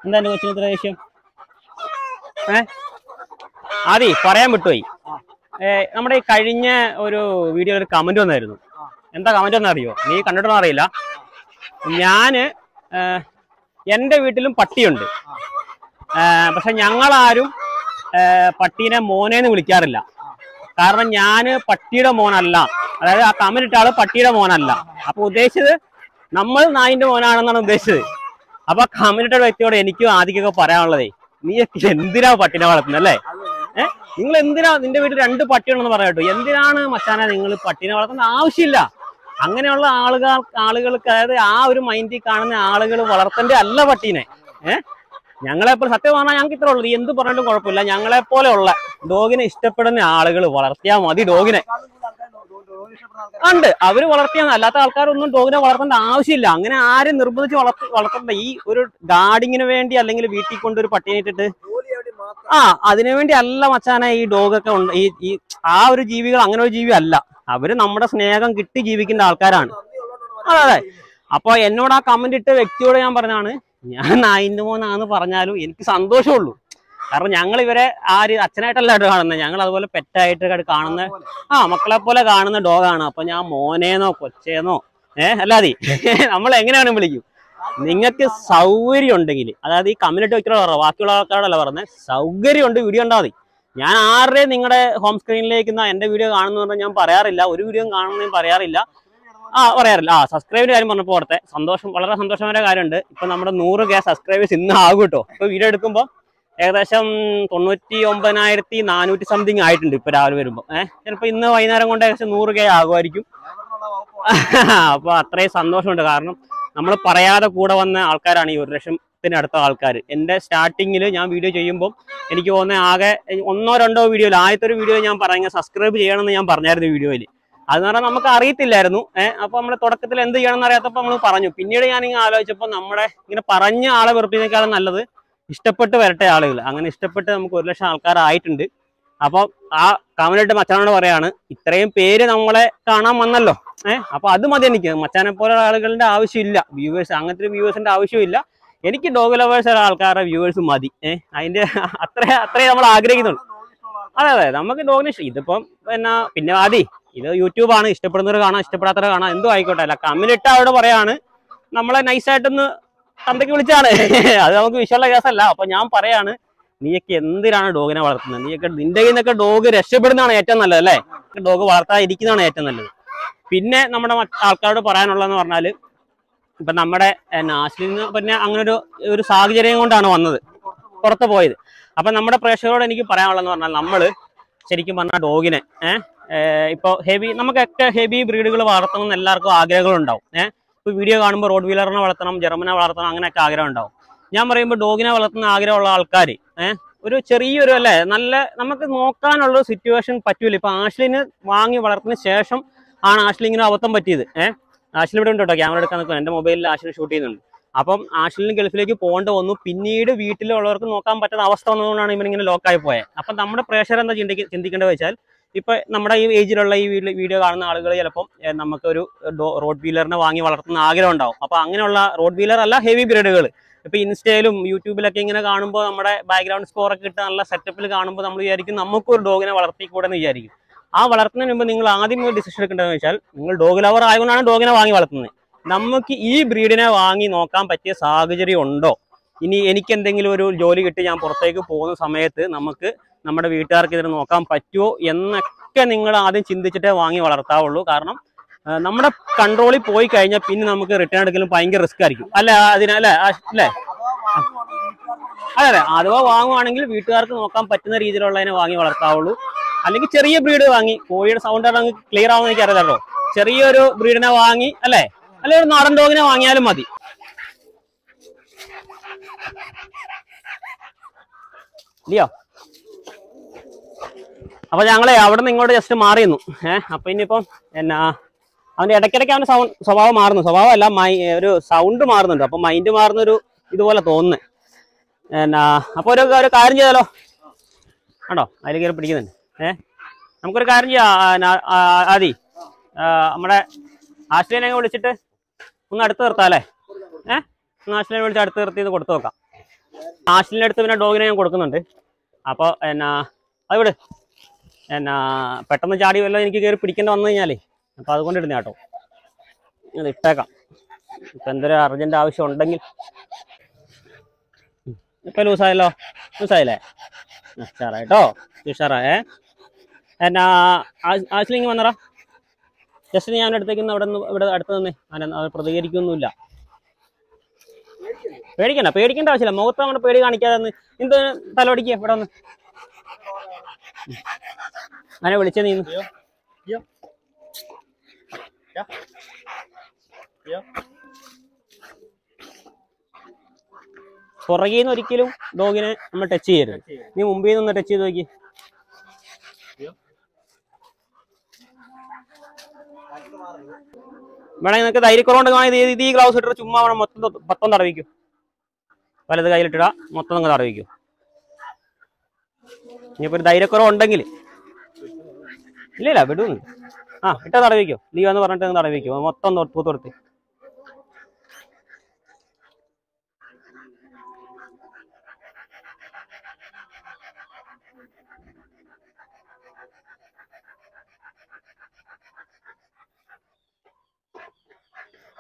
എന്താ എന്റെ കൊച്ചിന് ഇത്ര ദേഷ്യം? ഏഹ് ആദി പറയാൻ വിട്ടുപോയി. നമ്മുടെ ഈ കഴിഞ്ഞ ഒരു വീഡിയോ ഒരു കമന്റ് വന്നായിരുന്നു. എന്താ കമന്റ് വന്ന അറിയോ? നീ കണ്ടിട്ടൊന്നും അറിയില്ല. ഞാൻ എന്റെ എന്റെ വീട്ടിലും പട്ടിയുണ്ട്. പക്ഷെ ഞങ്ങളാരും പട്ടീനെ മോനേന്ന് വിളിക്കാറില്ല. കാരണം ഞാൻ പട്ടിയുടെ മോനല്ല. അതായത് ആ കമന്റ് ഇട്ട ആൾ പട്ടിയുടെ മോനല്ല. അപ്പൊ ഉദ്ദേശിച്ചത് നമ്മൾ നായിന്റെ മോനാണെന്നാണ് ഉദ്ദേശിച്ചത്. അപ്പൊ കമന്റ് ഇട്ട വ്യക്തിയോട് എനിക്കും ആദ്യമൊക്കെ പറയാനുള്ളതേ നീ എന്തിനാ പട്ടിനെ വളർത്തുന്നത് അല്ലേ ഏഹ് നിങ്ങൾ എന്തിനാ നിന്റെ വീട്ടിൽ രണ്ട് പട്ടിയുണ്ടെന്ന് പറയാട്ടോ എന്തിനാണ് മച്ചാനെ നിങ്ങൾ പട്ടിനെ വളർത്തേണ്ട ആവശ്യമില്ല. അങ്ങനെയുള്ള ആളുകൾ ആളുകൾക്ക് അതായത് ആ ഒരു മൈൻഡിൽ കാണുന്ന ആളുകൾ വളർത്തേണ്ട അല്ല പട്ടീനെ. ഏഹ് ഞങ്ങളെപ്പോലെ സത്യം പറഞ്ഞാൽ ഞങ്ങൾക്ക് ഇത്ര ഉള്ളത് എന്ത് പറഞ്ഞിട്ടും കുഴപ്പമില്ല. ഞങ്ങളെ ഉള്ള ഡോഗിനെ ഇഷ്ടപ്പെടുന്ന ആളുകൾ വളർത്തിയാൽ മതി ഡോഗിനെ. ഉണ്ട്. അവർ വളർത്തിയാണ് അല്ലാത്ത ആൾക്കാരൊന്നും ഡോഗിനെ വളർത്തേണ്ട ആവശ്യമില്ല. അങ്ങനെ ആരും നിർബന്ധിച്ച് വളർത്തി വളർത്തേണ്ട. ഈ ഒരു ഗാർഡിങ്ങിന് വേണ്ടി അല്ലെങ്കിൽ വീട്ടിൽ കൊണ്ടൊരു പട്ടിയെ ഇട്ടിട്ട് ആ അതിനു വേണ്ടി അല്ല മച്ചാനെ ഈ ഡോഗൊക്കെ ഉണ്ട്. ഈ ഈ ആ ഒരു ജീവികൾ അങ്ങനെ ഒരു ജീവി അല്ല. അവർ നമ്മുടെ സ്നേഹം കിട്ടി ജീവിക്കുന്ന ആൾക്കാരാണ്. അതെ അതെ. അപ്പൊ എന്നോട് ആ കമന്റ് ഇട്ട വ്യക്തിയോട് ഞാൻ പറഞ്ഞാണ് ഞാൻ നായിന്റെ മോനാന്ന് പറഞ്ഞാലും എനിക്ക് സന്തോഷമുള്ളൂ കാരണം ഞങ്ങൾ ഇവരെ ആ ഒരു അച്ഛനായിട്ടല്ല കാണുന്നത് ഞങ്ങൾ അതുപോലെ പെറ്റായിട്ട് കാണുന്ന ആ മക്കളെ പോലെ കാണുന്ന ഡോഗാണ് അപ്പൊ ഞാൻ മോനേന്നോ കൊച്ചേന്നോ ഏഹ് അല്ലാതെ നമ്മൾ എങ്ങനെയാണ് വിളിക്കും. നിങ്ങൾക്ക് സൗകര്യം ഉണ്ടെങ്കിൽ അതായത് ഈ കമ്മ്യൂണിറ്റി വ്യക്തികളെ പറയാം ബാക്കിയുള്ള ആൾക്കാരോടല്ല പറഞ്ഞത് സൗകര്യം ഉണ്ട് വീഡിയോ ഉണ്ടാ ഞാൻ ആരുടെയും നിങ്ങളുടെ ഹോം സ്ക്രീനിലേക്ക് എന്റെ വീഡിയോ കാണുന്നു പറഞ്ഞാൽ ഞാൻ പറയാറില്ല. ഒരു വീഡിയോ കാണുന്നതും പറയാറില്ല. ആ പറയാറില്ല. ആ സബ്സ്ക്രൈബിന്റെ കാര്യം പറഞ്ഞപ്പോൾ ഓർത്തെ. സന്തോഷം വളരെ സന്തോഷമായ കാര്യമുണ്ട്. ഇപ്പൊ നമ്മുടെ നൂറ് കെ സബ്സ്ക്രൈബേഴ്സ് ഇന്ന് ആകും കേട്ടോ. ഇപ്പൊ വീഡിയോ എടുക്കുമ്പോൾ ഏകദേശം തൊണ്ണൂറ്റി ഒമ്പതിനായിരത്തി നാനൂറ്റി സംതിങ് ആയിട്ടുണ്ട് ഇപ്പൊ രാവിലെ വരുമ്പോൾ ഏഹ് ചിലപ്പോൾ ഇന്ന് വൈകുന്നേരം കൊണ്ട് ഏകദേശം നൂറ് കെ ആകുമായിരിക്കും. അപ്പൊ അത്രയും സന്തോഷമുണ്ട്. കാരണം നമ്മൾ പറയാതെ കൂടെ വന്ന ആൾക്കാരാണ് ഈ ഒരു ലക്ഷത്തിനടുത്ത ആൾക്കാർ എന്റെ സ്റ്റാർട്ടിങ്ങിൽ ഞാൻ വീഡിയോ ചെയ്യുമ്പോൾ എനിക്ക് തോന്നുന്ന ആകെ ഒന്നോ രണ്ടോ വീഡിയോയിൽ ആദ്യത്തെ ഒരു വീഡിയോ ഞാൻ പറയുക സബ്സ്ക്രൈബ് ചെയ്യണമെന്ന് ഞാൻ പറഞ്ഞായിരുന്നു വീഡിയോയിൽ അതെന്ന് പറഞ്ഞാൽ നമുക്ക് അറിയത്തില്ലായിരുന്നു. ഏഹ് അപ്പോൾ നമ്മൾ തുടക്കത്തിൽ എന്ത് ചെയ്യണം എന്ന് അറിയാത്തപ്പോൾ നമ്മൾ പറഞ്ഞു. പിന്നീട് ഞാൻ ഇങ്ങനെ ആലോചിച്ചപ്പോൾ നമ്മുടെ ഇങ്ങനെ പറഞ്ഞ ആളെ വെറുപ്പിനേക്കാളും നല്ലത് ഇഷ്ടപ്പെട്ട് വരട്ടെ ആളുകൾ അങ്ങനെ ഇഷ്ടപ്പെട്ട് നമുക്ക് ഒരു ലക്ഷം ആൾക്കാരായിട്ടുണ്ട്. അപ്പോൾ ആ കമലിട്ട് മച്ചാനോട് പറയാണ് ഇത്രയും പേര് നമ്മളെ കാണാൻ വന്നല്ലോ. ഏഹ് അപ്പൊ അത് മതി എനിക്ക്. മച്ചാനെ പോലെ ആളുകളുടെ ആവശ്യമില്ല. വ്യൂവേഴ്സ് അങ്ങനത്തെ ഒരു വ്യൂവേഴ്സിന്റെ ആവശ്യമില്ല. എനിക്ക് ഡോഗ് ലവേഴ്സ് ആൾക്കാരുടെ വ്യൂവേഴ്സ് മതി. ഏഹ് അതിന്റെ അത്ര അത്രേ നമ്മൾ ആഗ്രഹിക്കുന്നുള്ളൂ. അതെ അതെ നമുക്ക് ഡോഗിന് ഇതിപ്പം പിന്നെ പിന്നെ ആദി ഇത് യൂട്യൂബാണ് ഇഷ്ടപ്പെടുന്നവർ കാണാം ഇഷ്ടപ്പെടാത്തവർ കാണാം. എന്തോ ആയിക്കോട്ടെ. അല്ല കമ്മിലിട്ട് അവിടെ പറയാണ് നമ്മളെ നൈസായിട്ടൊന്ന് തന്തയ്ക്ക് വിളിച്ചാണ്. അത് നമുക്ക് വിശ്വമുള്ള കേസല്ല. അപ്പൊ ഞാൻ പറയാണ് നീയൊക്കെ എന്തിനാണ് ഡോഗിനെ വളർത്തുന്നത്? നീയൊക്കെ നിന്റെ കയ്യിൽ നിന്നൊക്കെ ഡോഗ് രക്ഷപ്പെടുന്നതാണ് ഏറ്റവും നല്ലത് അല്ലേ? ഡോഗ് വളർത്താതിരിക്കുന്നതാണ് ഏറ്റവും നല്ലത്. പിന്നെ നമ്മുടെ ആൾക്കാരോട് പറയാനുള്ളതെന്ന് പറഞ്ഞാൽ ഇപ്പൊ നമ്മുടെ നാശിൽ നിന്ന് പിന്നെ അങ്ങനെ ഒരു ഒരു സാഹചര്യം കൊണ്ടാണ് വന്നത് പുറത്ത് പോയത്. അപ്പൊ നമ്മുടെ പ്രേക്ഷകരോട് എനിക്ക് പറയാനുള്ളതെന്ന് പറഞ്ഞാൽ നമ്മൾ ശരിക്കും പറഞ്ഞാൽ ഡോഗിനെ ഇപ്പോൾ ഹെവി നമുക്കൊക്കെ ഹെവി ബ്രീഡുകൾ വളർത്തണം എന്ന് എല്ലാവർക്കും ആഗ്രഹങ്ങളുണ്ടാവും ഏഹ്. ഇപ്പോൾ വീഡിയോ കാണുമ്പോൾ റോഡ് വീലറിനെ വളർത്തണം ജർമ്മനെ വളർത്തണം അങ്ങനെയൊക്കെ ആഗ്രഹം ഉണ്ടാവും. ഞാൻ പറയുമ്പോൾ ഡോഗിനെ വളർത്തുന്ന ആഗ്രഹമുള്ള ആൾക്കാർ ഏഹ് ഒരു ചെറിയൊരു അല്ലേ നല്ല നമുക്ക് നോക്കാനുള്ള സിറ്റുവേഷൻ പറ്റൂല. ഇപ്പൊ ആഷ്ലിന് വാങ്ങി വളർത്തുന്ന ശേഷം ആണ് ആഷ്ലിങ്ങിന് അബദ്ധം പറ്റിയത് ഏഹ് ആഷിൽ ഇവിടെ ഉണ്ട് കേട്ടോ ക്യാമറ എടുക്കാൻ നിൽക്കുന്നത് എന്റെ മൊബൈലിൽ ആഷിൽ ഷൂട്ട് ചെയ്യുന്നുണ്ട്. അപ്പം ആഷിലിന് ഗൾഫിലേക്ക് പോകേണ്ട വന്നു. പിന്നീട് വീട്ടിലുള്ളവർക്ക് നോക്കാൻ പറ്റാത്ത അവസ്ഥ വന്നതുകൊണ്ടാണ് ഇവനിങ്ങനെ ലോക്കായി പോയത് അപ്പം നമ്മുടെ പ്രേഷർ എന്താ ചിന്തിക്ക ചിന്തിക്കേണ്ടത് വെച്ചാൽ ഇപ്പൊ നമ്മുടെ ഈ ഏജിലുള്ള ഈ വീഡിയോ കാണുന്ന ആളുകൾ ചിലപ്പം നമുക്ക് നമുക്കൊരു റോഡ് വീലറിനെ വാങ്ങി വളർത്തുന്ന ആഗ്രഹം ഉണ്ടാവും. അപ്പൊ അങ്ങനെയുള്ള റോഡ് വീലർ അല്ല ഹെവി ബ്രീഡുകൾ ഇപ്പൊ ഇൻസ്റ്റയിലും യൂട്യൂബിലൊക്കെ ഇങ്ങനെ കാണുമ്പോൾ നമ്മുടെ ബാക്ക്ഗ്രൗണ്ട് സ്കോർ ഒക്കെ ഇട്ട് നല്ല സെറ്റപ്പിൽ കാണുമ്പോൾ നമ്മൾ വിചാരിക്കും നമുക്കൊരു ഡോഗിനെ വളർത്തിക്കൂടെ എന്ന് വിചാരിക്കും. ആ വളർത്തുന്നതിന് മുമ്പ് നിങ്ങൾ ആദ്യം ഒരു ഡിസിഷൻ എടുക്കേണ്ടതെന്ന് വെച്ചാൽ നിങ്ങൾ ഡോഗ് ലവർ ആയതുകൊണ്ടാണ് ഡോഗിനെ വാങ്ങി വളർത്തുന്നത്. നമുക്ക് ഈ ബ്രീഡിനെ വാങ്ങി നോക്കാൻ പറ്റിയ സാഹചര്യം ഉണ്ടോ? ഇനി എനിക്ക് എന്തെങ്കിലും ഒരു ജോലി കിട്ടി ഞാൻ പുറത്തേക്ക് പോകുന്ന സമയത്ത് നമുക്ക് നമ്മുടെ വീട്ടുകാർക്ക് ഇതിനെ നോക്കാൻ പറ്റുമോ എന്നൊക്കെ നിങ്ങൾ ആദ്യം ചിന്തിച്ചിട്ടേ വാങ്ങി വളർത്താവുള്ളൂ. കാരണം നമ്മുടെ കൺട്രോളിൽ പോയി കഴിഞ്ഞാൽ പിന്നെ നമുക്ക് റിട്ടേൺ എടുക്കലും ഭയങ്കര റിസ്ക് ആയിരിക്കും. അല്ല അതിനല്ലേ അല്ലേ അതെ അതെ. അഥവാ വാങ്ങുവാണെങ്കിൽ വീട്ടുകാർക്ക് നോക്കാൻ പറ്റുന്ന രീതിയിലുള്ളതിനെ വാങ്ങി വളർത്താവുള്ളൂ. അല്ലെങ്കിൽ ചെറിയ ബ്രീഡ് വാങ്ങി. കോഴിയുടെ സൗണ്ട് അങ്ങ് ക്ലിയർ ആവുന്ന എനിക്ക് അറിയാലോ ചെറിയൊരു ബ്രീഡിനെ വാങ്ങി അല്ലേ? അല്ലെങ്കിൽ ഒരു നാടൻ ഡോഗിനെ വാങ്ങിയാലും മതി. ഇല്ലയോ? അപ്പൊ ഞങ്ങളെ അവിടെ നിന്ന് ഇങ്ങോട്ട് ജസ്റ്റ് മാറിയുന്നു ഏഹ് അപ്പൊ ഇനിയിപ്പം എന്നാ അവന്റെ ഇടയ്ക്കിടയ്ക്ക് അവന്റെ സൗണ്ട് സ്വഭാവം മാറുന്നു. സ്വഭാവം അല്ല മൈ ഒരു സൗണ്ട് മാറുന്നുണ്ട്. അപ്പൊ മൈൻഡ് മാറുന്ന ഒരു ഇതുപോലെ തോന്നുന്നത് എന്നാ അപ്പൊ ഒരു ഒരു കാര്യം ചെയ്താലോ? ആണോ? അതിൽ കയറി പിടിക്കുന്നുണ്ട്. ഏഹ് നമുക്കൊരു കാര്യം ചെയ്യാം. ആദി നമ്മുടെ ആശ്ലീനെ വിളിച്ചിട്ട് ഒന്ന് അടുത്ത് നിർത്താം അല്ലേ? ഏഹ് ഒന്ന് ആശ്ലീനെ വിളിച്ച് അടുത്ത് നിർത്തി ഇത് കൊടുത്തു നോക്കാം. ആശ്രലിന്റെ അടുത്ത് പിന്നെ ഡോഗിനെ ഞാൻ കൊടുക്കുന്നുണ്ട്. അപ്പോൾ എന്നാ അത് വിട്. എന്നാ പെട്ടെന്ന് ചാടി വല്ലതും എനിക്ക് കയറി പിടിക്കേണ്ടി വന്നു കഴിഞ്ഞാലേ അപ്പോൾ അതുകൊണ്ട് ഇടുന്ന കേട്ടോ. അത് ഇട്ടേക്കാം. ഇപ്പം എന്തൊരു അർജന്റ് ആവശ്യം ഉണ്ടെങ്കിൽ. ഇപ്പൊ ലൂസായല്ലോ? ലൂസായില്ലേ? ഉഷാറായിട്ടോ ഉഷാറായേ എന്നാ ആശ്ലിങ് വന്നറാ ജസ്റ്റ് ഞാൻ അടുത്തേക്ക് നിന്ന് അവിടെ നിന്ന് ഇവിടെ അടുത്ത് നിന്നേ. അത് പ്രതികരിക്കൊന്നുമില്ല. പേടിക്കണ്ട പേടിക്കേണ്ട ആവശ്യമില്ല. മുഖത്ത് നമ്മുടെ പേടി കാണിക്കാതെ ഒന്ന് എന്ത് തലോടിക്കുക ഇവിടെ ഒന്ന് അവനെ വിളിച്ച നീ
അയ്യോ അയ്യോ
പുറകിൽ നിന്ന് ഒരിക്കലും ഡോഗിനെ നമ്മൾ ടച്ച് ചെയ്യരുത്. നീ മുമ്പിൽ നിന്ന് ടച്ച് ചെയ്ത് നോക്കി. വേണമെങ്കിൽ നിനക്ക് ധൈര്യക്കുറവുണ്ടെങ്കിൽ ഇത് ഈ ഗ്ലൗസ് ഇട്ടിട്ട് ചുമ്മാ വേണം മൊത്തം മൊത്തം തടവിക്കും. വലത് കയ്യിലിട്ടിട മൊത്തം നിങ്ങൾ തടവിക്കും. ഇനിയിപ്പോ ഒരു ധൈര്യക്കുറവുണ്ടെങ്കിൽ. ഇല്ല ഇല്ല വിടുന്നു. ആ ഇട്ട തടവിക്കോ നീ വന്ന് പറഞ്ഞിട്ട് തടവിക്കോ മൊത്തം പൂത്തുകൊടുത്ത്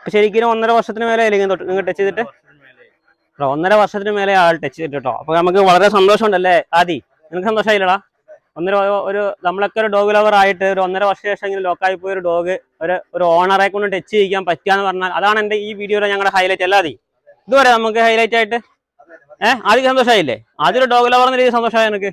ശരിക്കും ഒന്നര വർഷത്തിന് മേലെ അല്ലെങ്കിൽ തൊട്ട് നിങ്ങൾ ടച്ച് ചെയ്തിട്ട്? ഒന്നര വർഷത്തിന് മേലെ. ആൾ ടച്ച് ചെയ്തിട്ട് അപ്പൊ നമുക്ക് വളരെ സന്തോഷമുണ്ടല്ലേ ആദി നിനക്ക് സന്തോഷമായില്ലടാ? ഒന്നര ഒരു നമ്മളൊക്കെ ഒരു ഡോഗ് ലവർ ആയിട്ട് ഒരു ഒന്നര വർഷം ശേഷം ഇങ്ങനെ ലോക്കായി പോയ ഒരു ഡോഗ് ഒരു ഒരു ഓണറെ കൊണ്ട് ടച്ച് ചെയ്യിക്കാൻ പറ്റുകയെന്ന് പറഞ്ഞാൽ അതാണ് എന്റെ ഈ വീഡിയോയുടെ ഞങ്ങളുടെ ഹൈലൈറ്റ് അല്ലാതെ ഇതുവരെ നമുക്ക് ഹൈലൈറ്റ് ആയിട്ട് ഏഹ് ആദ്യം സന്തോഷമായില്ലേ? ആദ്യം ഒരു ഡോഗ് ലവർ എന്ന രീതിയിൽ സന്തോഷമായി എനിക്ക്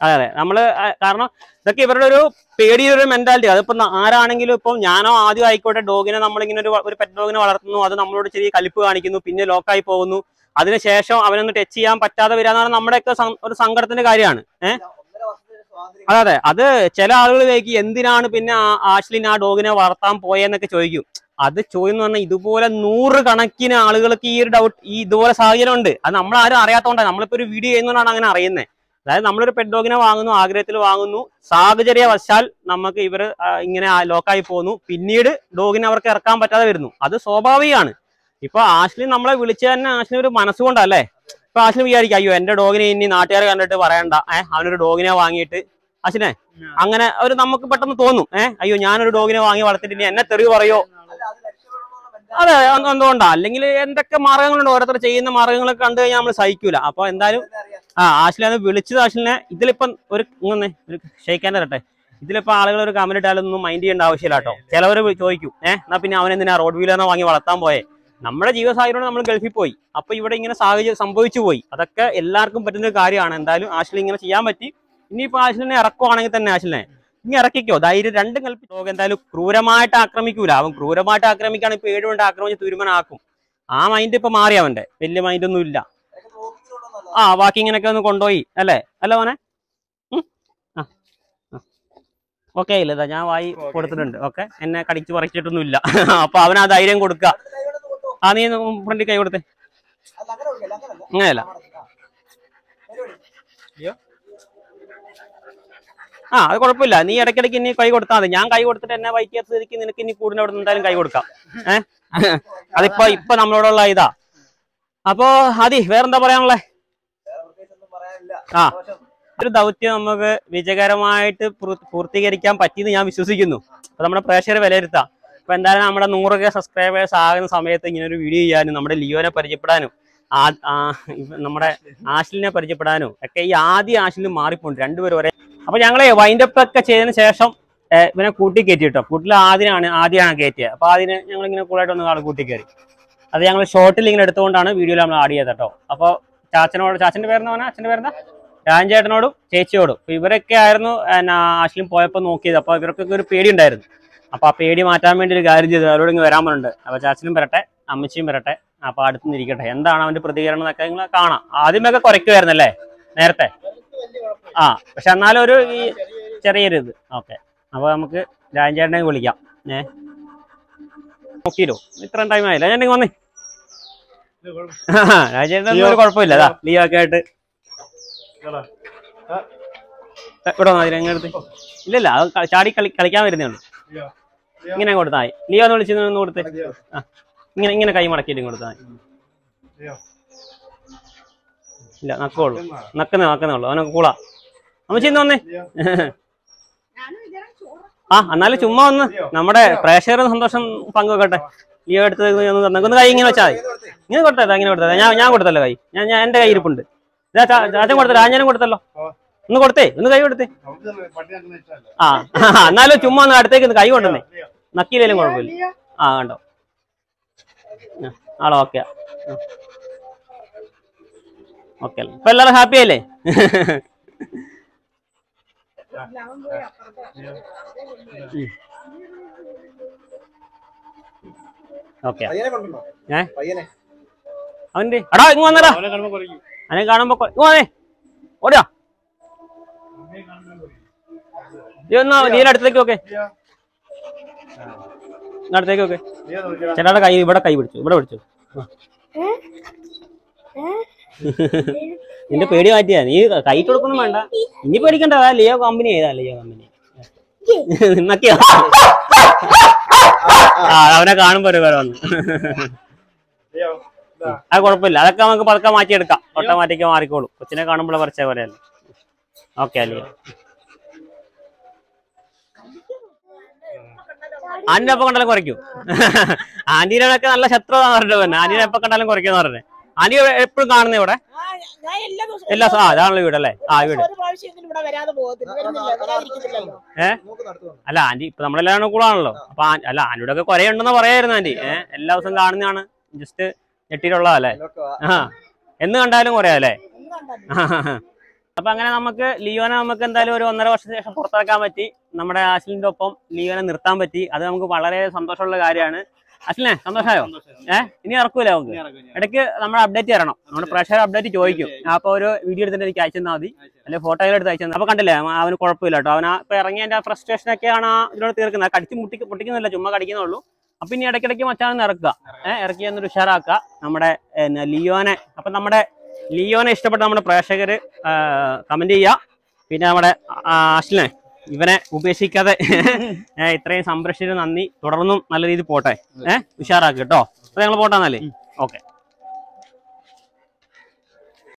അതെ അതെ. നമ്മൾ കാരണം ഇതൊക്കെ ഇവരുടെ ഒരു പേടിയൊരു മെന്റാലിറ്റി അതിപ്പോ ആരാണെങ്കിലും ഇപ്പം ഞാനോ ആദ്യം ആയിക്കോട്ടെ ഡോഗിനെ നമ്മളിങ്ങനെ ഒരു ഒരു പെറ്റ് ഡോഗിനെ വളർത്തുന്നു. അത് നമ്മളോട് ചെറിയ കലിപ്പ് കാണിക്കുന്നു. പിന്നെ ലോക്കായി പോകുന്നു. അതിനുശേഷം അവനൊന്ന് ടച്ച് ചെയ്യാൻ പറ്റാതെ വരാന്നാണ് നമ്മുടെയൊക്കെ ഒരു സങ്കടത്തിന്റെ കാര്യമാണ്. ഏഹ് അതെ അതെ. അത് ചില ആളുകൾ ചോദിക്കും എന്തിനാണ് പിന്നെ ആശ്ലിൻ ആ ഡോഗിനെ വളർത്താൻ പോയെന്നൊക്കെ ചോദിക്കും. അത് ചോദിന്ന് പറഞ്ഞാൽ ഇതുപോലെ നൂറ് കണക്കിന് ആളുകൾക്ക് ഈ ഒരു ഡൗട്ട് ഈ ഇതുപോലെ സാഹചര്യം ഉണ്ട് അത് നമ്മൾ ആരും അറിയാത്തതുകൊണ്ടാണ് നമ്മളിപ്പോ ഒരു വീഡിയോ ചെയ്യുന്നതാണ് അങ്ങനെ അറിയുന്നത് അതായത് നമ്മളൊരു പെറ്റ് ഡോഗിനെ വാങ്ങുന്നു ആഗ്രഹത്തിൽ വാങ്ങുന്നു സാഹചര്യവശാൽ നമുക്ക് ഇവർ ഇങ്ങനെ ലോക്കായി പോകുന്നു പിന്നീട് ഡോഗിനെ അവർക്ക് ഇറക്കാൻ പറ്റാതെ വരുന്നു. അത് സ്വാഭാവികമാണ്. ഇപ്പൊ ആശ്ലിൻ നമ്മളെ വിളിച്ചു തന്നെ ആശ്ലിൻ ഒരു മനസ്സുകൊണ്ടല്ലേ? ഇപ്പൊ ആശ്ലിൻ വിചാരിക്കും അയ്യോ എന്റെ ഡോഗിനെ ഇനി നാട്ടുകാരെ കണ്ടിട്ട് പറയണ്ട. ഏഹ് അവനൊരു ഡോഗിനെ വാങ്ങിയിട്ട്. അശ്വിനെ അങ്ങനെ ഒരു നമുക്ക് പെട്ടെന്ന് തോന്നും. ഏഹ് അയ്യോ ഞാനൊരു ഡോഗിനെ വാങ്ങി വളർത്തിട്ട് ഇനി എന്നെ തെറി പറയോ? അതെ എന്ത് എന്തുകൊണ്ടാ? അല്ലെങ്കിൽ എന്തൊക്കെ മാർഗങ്ങളുണ്ട്? ഓരോരുത്തർ ചെയ്യുന്ന മാർഗങ്ങളൊക്കെ കണ്ടു കഴിഞ്ഞാൽ നമ്മൾ സഹിക്കൂല. അപ്പൊ എന്തായാലും ആ ആശ്ലിനെ വിളിച്ചത് ആശ്ലിനെ ഇതിലിപ്പം ഒരു ഇങ്ങനെ ഒരു ഷെയ്ക്കാൻ തരട്ടെ ഇതിലിപ്പോ ആളുകൾ ഒരു കമന്റ് ഇട്ടാലൊന്നും മൈൻഡ് ചെയ്യേണ്ട ആവശ്യമില്ല കേട്ടോ. ചിലവർ ചോദിക്കും ഏഹ് എന്നാ പിന്നെ അവൻ എന്തിനാ റോഡ് വീലറിനെ വാങ്ങി വളർത്താൻ പോയെ? നമ്മുടെ ജീവസാഹചര്യം നമ്മൾ ഗൾഫിൽ പോയി. അപ്പൊ ഇവിടെ ഇങ്ങനെ സാഹചര്യം സംഭവിച്ചു പോയി. അതൊക്കെ എല്ലാവർക്കും പറ്റുന്ന ഒരു കാര്യമാണ്. എന്തായാലും ആശ്ലി ഇങ്ങനെ ചെയ്യാൻ പറ്റി. ഇനിയിപ്പോ ആശ്ലിനെ ഇറക്കുവാണെങ്കിൽ തന്നെ ആശ്ലിനെ ഇനി ഇറക്കിക്കോ. ധൈര്യം രണ്ടും കൽപ്പി ലോകം എന്തായാലും ക്രൂരമായിട്ട് ആക്രമിക്കൂല. അവൻ ക്രൂരമായിട്ട് ആക്രമിക്കുകയാണ്. ഇപ്പൊ ഏഴുകൊണ്ട് ആക്രമിച്ച് തീരുമാനമാക്കും ആ മൈൻഡ് ഇപ്പൊ മാറി അവന്റെ. വലിയ മൈൻഡ് ഒന്നും ഇല്ല. ആ വാക്കിങ്ങിനൊക്കെ ഒന്ന് കൊണ്ടുപോയി. അല്ലേ? അല്ല മോനെ? ഓക്കെ ഇല്ല ഞാൻ വായി കൊടുത്തിട്ടുണ്ട്. ഓക്കെ എന്നെ കടിച്ചു പറിച്ചിട്ടൊന്നും ഇല്ല അപ്പൊ അവൻ ആ ധൈര്യം കൊടുക്കുക ആ നീ ഫ്രണ്ടിൽ കൈ കൊടുത്തേ. അങ്ങനെയല്ല. ആ അത് കുഴപ്പമില്ല. നീ ഇടയ്ക്കിടയ്ക്ക് ഇനി കൈ കൊടുത്താൽ മതി. ഞാൻ കൈ കൊടുത്തിട്ട് എന്നെ സ്ഥിതിക്ക് നിനക്ക് ഇനി കൂടുതൽ അവിടെ എന്തായാലും കൈ കൊടുക്കാം. ഏഹ് അതിപ്പോ ഇപ്പൊ നമ്മളോടുള്ള ഇതാ. അപ്പോ അതി വേറെന്താ പറയാനുള്ളേ? ആ. ഒരു ദൗത്യം നമുക്ക് വിജയകരമായിട്ട് പൂർ- പൂർത്തീകരിക്കാൻ പറ്റിയെന്ന് ഞാൻ വിശ്വസിക്കുന്നു. അപ്പൊ നമ്മുടെ പ്രേക്ഷകരെ വിലയിരുത്താം. അപ്പൊ എന്തായാലും നമ്മുടെ നൂറ് കെ സബ്സ്ക്രൈബേഴ്സ് ആകുന്ന സമയത്ത് ഇങ്ങനെ ഒരു വീഡിയോ ചെയ്യാനും നമ്മുടെ ലിയോനെ പരിചയപ്പെടാനും നമ്മുടെ ആഷിലിനെ പരിചയപ്പെടാനും ഒക്കെ ഈ ആദ്യ ആഷിലും മാറിപ്പോണ്ട് രണ്ടുപേരും ഒരേ അപ്പൊ ഞങ്ങളെ വൈൻഡപ്പ് ഒക്കെ ചെയ്തതിന് ശേഷം ഇവനെ കൂട്ടി കയറ്റി കേട്ടോ കൂട്ടിൽ ആദ്യമാണ് ആദ്യമാണ് കയറ്റിയത് അപ്പൊ ആദ്യം ഞങ്ങൾ ഇങ്ങനെ കൂളായിട്ട് ഒന്ന് ആൾ കൂട്ടി കയറി. അത് ഞങ്ങൾ ഷോർട്ടിൽ ഇങ്ങനെ എടുത്തുകൊണ്ടാണ് വീഡിയോയിൽ നമ്മൾ ആഡ് ചെയ്തത് കേട്ടോ അപ്പോൾ ചാച്ചനോട് ചാച്ചന്റെ പേരെന്ന് പറഞ്ഞാൽ അച്ഛന്റെ പേരെന്താ? രാജേട്ടനോടും ചേച്ചിയോടും. ഇവരൊക്കെ ആയിരുന്നു ആശ്ലിം പോയപ്പോൾ നോക്കിയത്. അപ്പൊ ഇവർക്കൊക്കെ ഒരു പേടി ഉണ്ടായിരുന്നു അപ്പൊ ആ പേടി മാറ്റാൻ വേണ്ടി ഒരു കാര്യം ചെയ്തു. അവരോട് ഇങ്ങ് വരാൻ പറഞ്ഞിട്ടുണ്ട്. അപ്പൊ ചാച്ചനും വരട്ടെ അമ്മച്ചിയും വരട്ടെ അപ്പൊ അടുത്തുനിന്ന് ഇരിക്കട്ടെ എന്താണ് അവന്റെ പ്രതികരണം എന്നൊക്കെ നിങ്ങൾ കാണാം. ആദ്യമൊക്കെ കുറയ്ക്കുമായിരുന്നല്ലേ നേരത്തെ? ആ പക്ഷെ എന്നാലും ഒരു ഈ ചെറിയൊരു ഇത്. ഓക്കെ. അപ്പൊ നമുക്ക് രാജേട്ടനെ വിളിക്കാം. ഏ? നോക്കിയില്ലോ ഇത്രയും ടൈം ആയില്ല? ഞാൻ വന്നേ. രാജേട്ടൻ ഒരു കുഴപ്പമില്ല. അതാ ലീവ് ഒക്കെ ആയിട്ട്. ഇവിടെ വന്നാ ഇല്ലല്ല അത് ചാടി കളി കളിക്കാൻ വരുന്നേ ഉള്ളൂ. ഇങ്ങനെ കൊടുത്താൽ മതി. ലിയോ എന്ന് വിളിച്ചു കൊടുത്ത്. ആ. ഇങ്ങനെ ഇങ്ങനെ കൈ മടക്കിയിട്ട് കൊടുത്താൽ മതി. ഇല്ല നക്കുള്ളൂ. നക്കുന്ന? നക്കുന്നേ ഉള്ളൂ. അവനൊക്കെ കൂളാ. അമ്മച്ചി ഇന്ന് വന്നേ. ആ എന്നാലും ചുമ്മാ ഒന്ന് നമ്മുടെ പ്രേക്ഷകരുടെ സന്തോഷം പങ്കുവെക്കട്ടെ. ലിയോ എടുത്ത് ഒന്ന് കൈ ഇങ്ങനെ വെച്ചാൽ മതി. ഇങ്ങനെ കൊടുത്തല്ലോ ഇങ്ങനെ കൊടുത്തല്ലോ ഞാൻ ഞാൻ കൊടുത്തല്ലോ കൈ. ഞാൻ ഞാൻ എന്റെ കൈ ഇരിപ്പുണ്ട്. ചാച്ചൻ കൊടുത്തല്ലോ. രാജനും കൊടുത്തല്ലോ. ഒന്ന് കൊടുത്തേ ഒന്ന് കൈ കൊടുത്തേ. ആ എന്നാലും ചുമ്മാ ഒന്ന് അടുത്തേക്ക് ഒന്ന് കൈ കൊണ്ടുവന്നേ. നക്കിയില്ലേലും കുഴപ്പമില്ല. ആ കണ്ടോ? ആളോ ഓക്കെ ഓക്കെ ഇപ്പൊ എല്ലാരും ഹാപ്പി അല്ലേ? ഓക്കെ. ഏ?
പയ്യനെ.
അവന്റെ എടാ ഇങ്ങ് വന്നടാ.
അവനെ കാണുമ്പോ
ഇങ്ങനെ ഇങ്ങ് വന്നേ. ഓടിയാ? നീ അടുത്തേക്ക് അടുത്തേക്ക് കൈ ഇവിടെ കൈ പിടിച്ചു ഇവിടെ പിടിച്ചു. നിന്റെ പേടി മാറ്റിയാ നീ കൈ കൊടുക്കൊന്നും വേണ്ട. ഇനി പേടിക്കണ്ട അതാ ലിയോ കമ്പനി ഏതാ ലിയോ കമ്പനി. നിന്നൊക്കെയാ. ആ അവനെ കാണുമ്പോ ഒരു വന്നു. അത് കുഴപ്പമില്ല. അതൊക്കെ നമുക്ക് പതുക്കെ മാറ്റിയെടുക്കാം. ഓട്ടോമാറ്റിക് മാറിക്കോളും. കൊച്ചിനെ കാണുമ്പോൾ പറിച്ച പോലെയല്ലേ. ഓക്കെ അല്ലേ. ആന്റിനെ എപ്പോ കണ്ടാലും കുറയ്ക്കും. ആന്റീനൊക്കെ നല്ല ശത്രുതാന്ന് പറഞ്ഞത് പിന്നെ ആന്റീനെ എപ്പോ കണ്ടാലും കുറയ്ക്കുന്ന പറഞ്ഞത് ആന്റി എപ്പോഴും കാണുന്നേ ഇവിടെ?
ഞാൻ എല്ലാ
ആ അതാണല്ലോ വീട് അല്ലേ? ആ വീട്.
ഏ?
അല്ല ആന്റി ഇപ്പൊ നമ്മളെല്ലാവരും കൂടാണല്ലോ അപ്പൊ അല്ല ആന്റിയുടെ ഒക്കെ കുറെ ഉണ്ടെന്ന് പറയായിരുന്നു ആന്റി. ഏഹ് എല്ലാ ദിവസവും കാണുന്നതാണ്. ജസ്റ്റ്
ഞെട്ടിയിലുള്ളതല്ലേ.
ആ. എന്ന് കണ്ടാലും കുറയാല്ലേ?
ഒന്നും കണ്ടല്ലോ
അപ്പൊ അങ്ങനെ നമുക്ക് ലിയോനെ നമുക്ക് എന്തായാലും ഒരു ഒന്നര വർഷത്തിന് ശേഷം പുറത്തിറക്കാൻ പറ്റി. നമ്മുടെ അശ്ലിന്റെ ഒപ്പം ലിയോനെ നിർത്താൻ പറ്റി. അത് നമുക്ക് വളരെ സന്തോഷമുള്ള കാര്യമാണ്. അശ്ലിനെ സന്തോഷമായോ? ഏഹ് ഇനി ഇറക്കൂല നമുക്ക്? ഇടയ്ക്ക് നമ്മൾ അപ്ഡേറ്റ് തരണം. നമ്മുടെ പ്രഷർ അപ്ഡേറ്റ് ചോദിക്കും. അപ്പൊ ഒരു വീഡിയോ എടുത്തിട്ട് എനിക്ക് അയച്ചു തന്നാൽ മതി. അല്ലെങ്കിൽ ഫോട്ടോ എടുത്ത് അയച്ചു അപ്പൊ കണ്ടില്ലേ അവന് കുഴപ്പമില്ല കേട്ടോ. അവൻ ഇപ്പൊ ഇറങ്ങിയതിന്റെ ഫ്രസ്ട്രേഷൻ ഒക്കെയാണ് ഇതിനോട് തീർക്കുന്നത്. കടിച്ച് മുട്ടി പൊട്ടിക്കുന്നില്ല ചുമ്മാ കടിക്കുന്നുള്ളൂ അപ്പൊ ഇനി ഇടയ്ക്കിടയ്ക്ക് മച്ചാണെന്ന് ഇറക്കുക. ഏഹ് ഇറക്കി എന്നൊരു ഉഷാറാക്കുക. നമ്മുടെ ലിയോനെ അപ്പൊ നമ്മുടെ ലിയോനെ ഇഷ്ടപ്പെട്ട നമ്മുടെ പ്രേക്ഷകർ കമന്റ് ചെയ്യുക. പിന്നെ നമ്മുടെ അശ്ലിനെ ഇവനെ ഉപേക്ഷിക്കാതെ ഇത്രയും സംരക്ഷിച്ച് നന്ദി. തുടർന്നും നല്ല രീതിയിൽ പോട്ടെ. ഏഹ് ഉഷാറാക്കി കേട്ടോ. അപ്പൊ ഞങ്ങൾ പോട്ടെന്നല്ലേ ഓക്കെ.